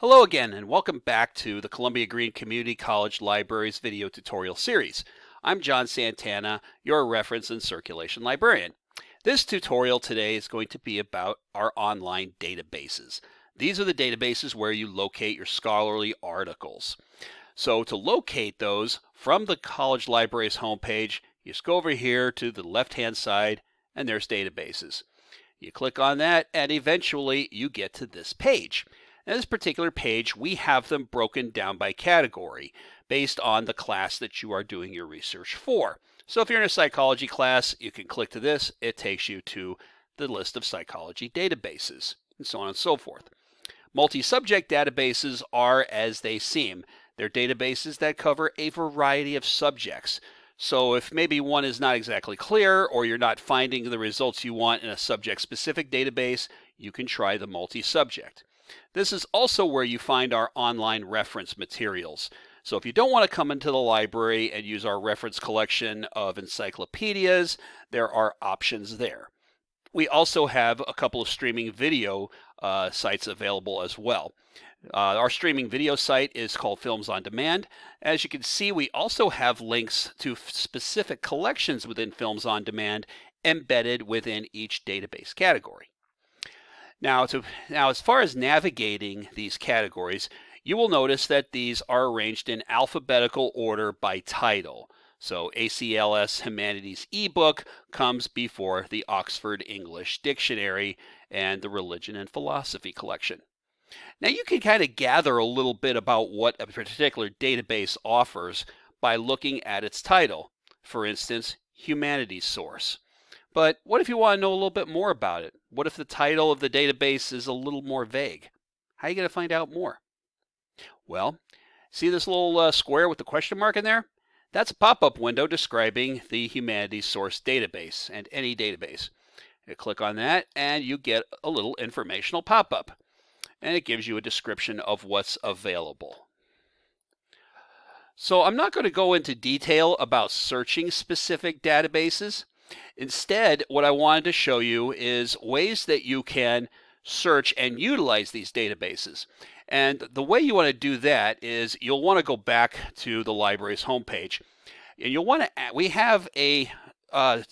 Hello again and welcome back to the Columbia Greene Community College Libraries video tutorial series. I'm John Santana, your reference and circulation librarian. This tutorial today is going to be about our online databases. These are the databases where you locate your scholarly articles. So to locate those from the college library's homepage, you just go over here to the left hand side and there's databases. You click on that and eventually you get to this page. In this particular page, we have them broken down by category based on the class that you are doing your research for. So if you're in a psychology class, you can click to this. It takes you to the list of psychology databases and so on and so forth. Multi-subject databases are as they seem. They're databases that cover a variety of subjects. So if maybe one is not exactly clear or you're not finding the results you want in a subject-specific database, you can try the multi-subject. This is also where you find our online reference materials. So if you don't want to come into the library and use our reference collection of encyclopedias, there are options there. We also have a couple of streaming video uh, sites available as well. Uh, our streaming video site is called Films on Demand. As you can see, we also have links to specific collections within Films on Demand embedded within each database category. Now, to, now, as far as navigating these categories, you will notice that these are arranged in alphabetical order by title. So ACLS Humanities ebook comes before the Oxford English Dictionary and the Religion and Philosophy collection. Now you can kind of gather a little bit about what a particular database offers by looking at its title. For instance, Humanities Source. But what if you want to know a little bit more about it? What if the title of the database is a little more vague? How are you going to find out more? Well, see this little uh, square with the question mark in there? That's a pop-up window describing the Humanities Source database and any database. You click on that and you get a little informational pop-up. And it gives you a description of what's available. So I'm not going to go into detail about searching specific databases. Instead, what I wanted to show you is ways that you can search and utilize these databases. And the way you want to do that is you'll want to go back to the library's homepage. And you'll want to, we have a uh,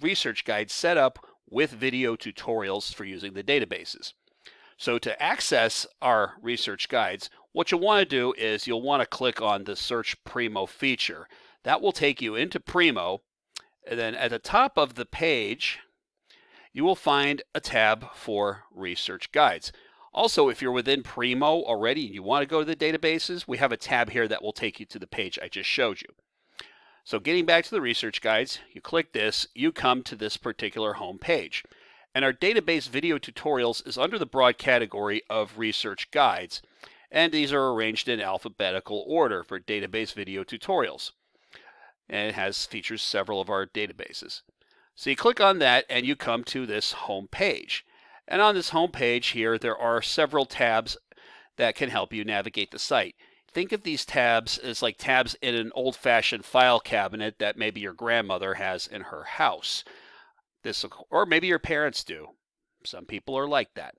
research guide set up with video tutorials for using the databases. So to access our research guides, what you'll want to do is you'll want to click on the Search Primo feature. That will take you into Primo and then at the top of the page, you will find a tab for research guides. Also, if you're within Primo already and you want to go to the databases, we have a tab here that will take you to the page I just showed you. So getting back to the research guides, you click this, you come to this particular home page. And our database video tutorials is under the broad category of research guides. And these are arranged in alphabetical order for database video tutorials and it has features several of our databases. So you click on that and you come to this home page. And on this home page here, there are several tabs that can help you navigate the site. Think of these tabs as like tabs in an old-fashioned file cabinet that maybe your grandmother has in her house. This, or maybe your parents do. Some people are like that.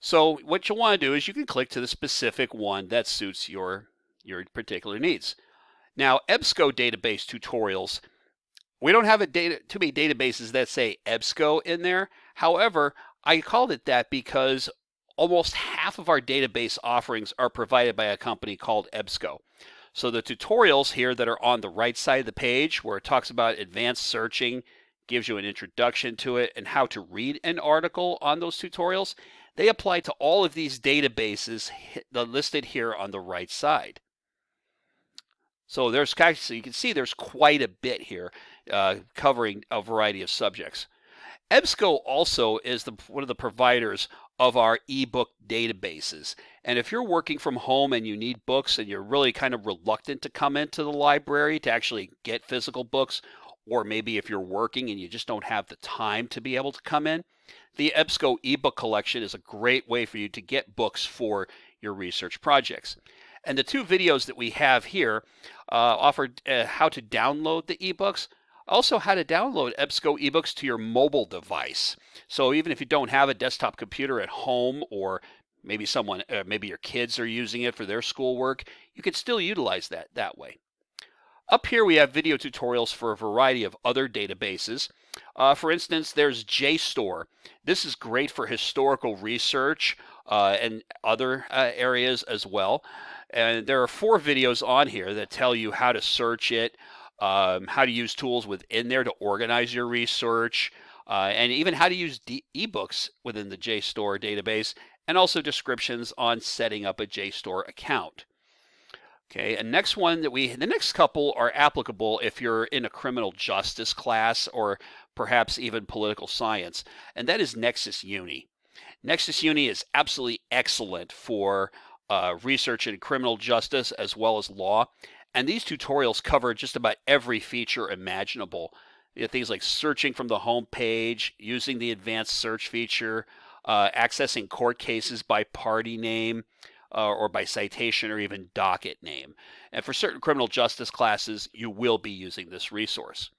So what you want to do is you can click to the specific one that suits your, your particular needs. Now, EBSCO database tutorials, we don't have a data, too many databases that say EBSCO in there. However, I called it that because almost half of our database offerings are provided by a company called EBSCO. So the tutorials here that are on the right side of the page where it talks about advanced searching, gives you an introduction to it and how to read an article on those tutorials, they apply to all of these databases listed here on the right side. So there's so you can see there's quite a bit here uh, covering a variety of subjects. EBSCO also is the, one of the providers of our ebook databases. And if you're working from home and you need books and you're really kind of reluctant to come into the library to actually get physical books, or maybe if you're working and you just don't have the time to be able to come in, the EBSCO ebook collection is a great way for you to get books for your research projects. And the two videos that we have here uh, offer uh, how to download the ebooks, also how to download EBSCO ebooks to your mobile device. So even if you don't have a desktop computer at home or maybe someone, uh, maybe your kids are using it for their schoolwork, you can still utilize that that way. Up here we have video tutorials for a variety of other databases. Uh, for instance, there's JSTOR. This is great for historical research uh, and other uh, areas as well. And there are four videos on here that tell you how to search it, um, how to use tools within there to organize your research, uh, and even how to use ebooks within the JSTOR database, and also descriptions on setting up a JSTOR account. Okay, and next one that we, the next couple are applicable if you're in a criminal justice class or perhaps even political science, and that is Nexis Uni. Nexis Uni is absolutely excellent for uh, research in criminal justice as well as law, and these tutorials cover just about every feature imaginable. You know, things like searching from the home page, using the advanced search feature, uh, accessing court cases by party name, uh, or by citation or even docket name. And for certain criminal justice classes, you will be using this resource.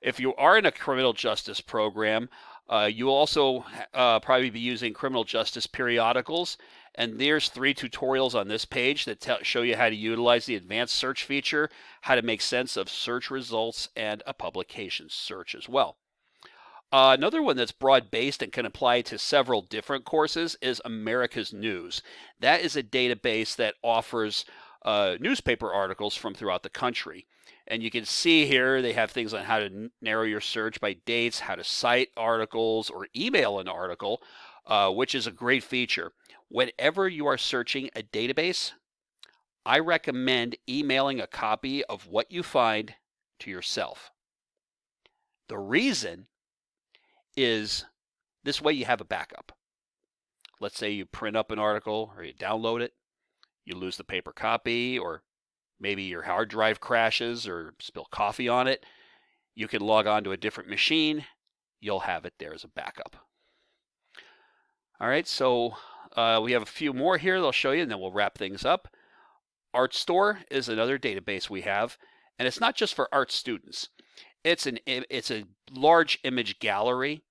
If you are in a criminal justice program, uh, you will also uh, probably be using criminal justice periodicals. And there's three tutorials on this page that show you how to utilize the advanced search feature, how to make sense of search results, and a publication search as well. Uh, another one that's broad based and can apply to several different courses is America's News. That is a database that offers uh, newspaper articles from throughout the country. And you can see here they have things on how to narrow your search by dates, how to cite articles or email an article, uh, which is a great feature. Whenever you are searching a database, I recommend emailing a copy of what you find to yourself. The reason is this way you have a backup. Let's say you print up an article or you download it, you lose the paper copy, or maybe your hard drive crashes or spill coffee on it. You can log on to a different machine, you'll have it there as a backup. All right, so uh, we have a few more here that I'll show you, and then we'll wrap things up. Artstor is another database we have, and it's not just for art students. It's an it's a large image gallery.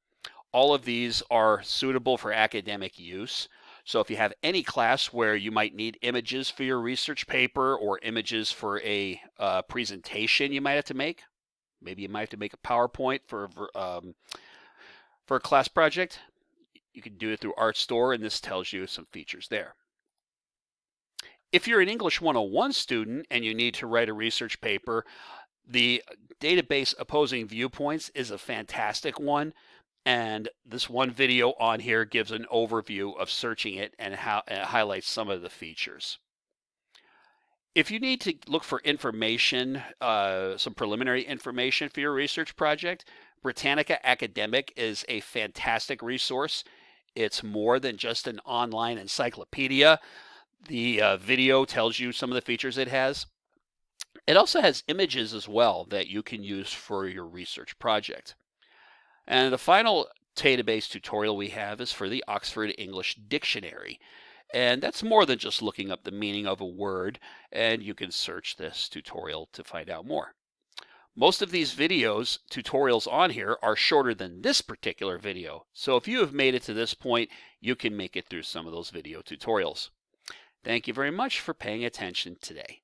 All of these are suitable for academic use. So if you have any class where you might need images for your research paper or images for a uh, presentation you might have to make, maybe you might have to make a PowerPoint for um, for a class project, you can do it through Artstor, and this tells you some features there. If you're an English 101 student and you need to write a research paper, the database opposing viewpoints is a fantastic one. And this one video on here gives an overview of searching it and how it highlights some of the features. If you need to look for information, uh, some preliminary information for your research project, Britannica Academic is a fantastic resource. It's more than just an online encyclopedia. The uh, video tells you some of the features it has. It also has images as well that you can use for your research project. And the final database tutorial we have is for the Oxford English Dictionary. And that's more than just looking up the meaning of a word, and you can search this tutorial to find out more. Most of these videos, tutorials on here, are shorter than this particular video. So if you have made it to this point, you can make it through some of those video tutorials. Thank you very much for paying attention today.